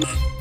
Bye.